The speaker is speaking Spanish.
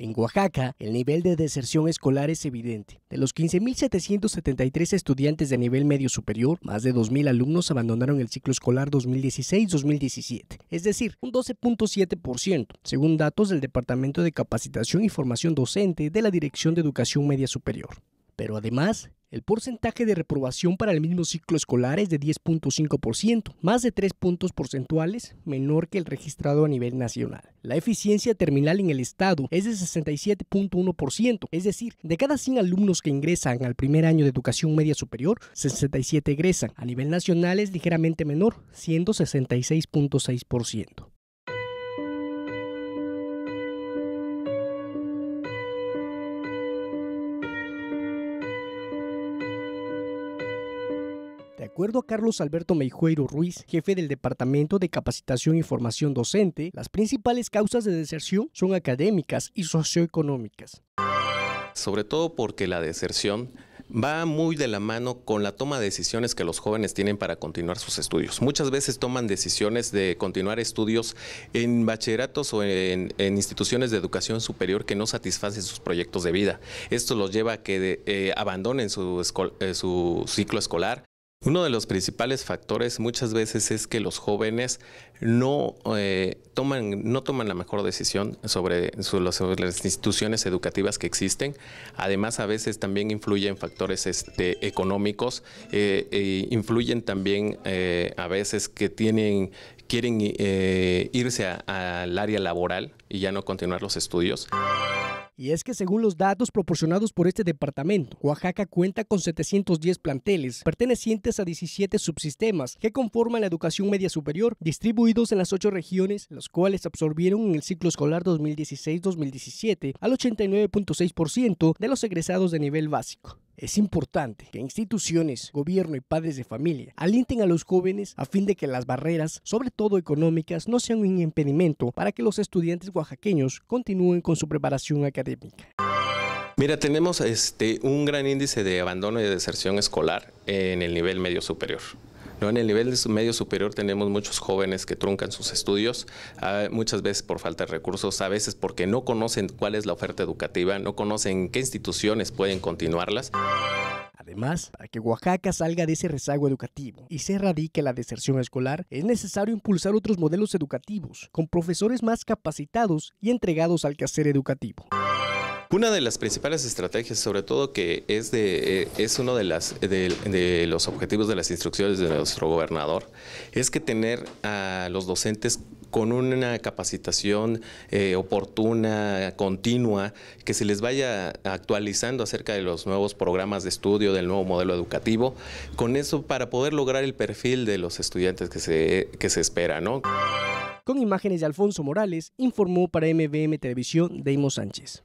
En Oaxaca, el nivel de deserción escolar es evidente. De los 15.773 estudiantes de nivel medio superior, más de 2.000 alumnos abandonaron el ciclo escolar 2016-2017, es decir, un 12.7%, según datos del Departamento de Capacitación y Formación Docente de la Dirección de Educación Media Superior. Pero además, el porcentaje de reprobación para el mismo ciclo escolar es de 10.5%, más de 3 puntos porcentuales menor que el registrado a nivel nacional. La eficiencia terminal en el estado es de 67.1%, es decir, de cada 100 alumnos que ingresan al primer año de educación media superior, 67 egresan. A nivel nacional es ligeramente menor, siendo 66.6%. acuerdo a Carlos Alberto Meijueiro Ruiz, jefe del Departamento de Capacitación y Formación Docente, las principales causas de deserción son académicas y socioeconómicas. Sobre todo porque la deserción va muy de la mano con la toma de decisiones que los jóvenes tienen para continuar sus estudios. Muchas veces toman decisiones de continuar estudios en bachilleratos o en, instituciones de educación superior que no satisfacen sus proyectos de vida. Esto los lleva a que eh, abandonen eh, su ciclo escolar uno de los principales factores muchas veces es que los jóvenes no, eh, toman, no toman la mejor decisión sobre, las instituciones educativas que existen. Además, a veces también influyen factores este, económicos, eh, e influyen también eh, a veces que tienen, quieren irse al área laboral y ya no continuar los estudios. Y es que según los datos proporcionados por este departamento, Oaxaca cuenta con 710 planteles pertenecientes a 17 subsistemas que conforman la educación media superior, distribuidos en las ocho regiones, los cuales absorbieron en el ciclo escolar 2016-2017 al 89.6% de los egresados de nivel básico. Es importante que instituciones, gobierno y padres de familia alienten a los jóvenes a fin de que las barreras, sobre todo económicas, no sean un impedimento para que los estudiantes oaxaqueños continúen con su preparación académica. Mira, tenemos este, un gran índice de abandono y de deserción escolar en el nivel medio superior. ¿No? En el nivel medio superior tenemos muchos jóvenes que truncan sus estudios, ah, muchas veces por falta de recursos, a veces porque no conocen cuál es la oferta educativa, no conocen qué instituciones pueden continuarlas. Además, para que Oaxaca salga de ese rezago educativo y se erradique la deserción escolar, es necesario impulsar otros modelos educativos, con profesores más capacitados y entregados al quehacer educativo. Una de las principales estrategias, sobre todo que es de eh, es uno de las de, los objetivos de las instrucciones de nuestro gobernador, es que tener a los docentes con una capacitación eh, oportuna, continua, que se les vaya actualizando acerca de los nuevos programas de estudio, del nuevo modelo educativo, con eso para poder lograr el perfil de los estudiantes que se, que se espera, ¿no? Con imágenes de Alfonso Morales, informó para MBM Televisión Deimo Sánchez.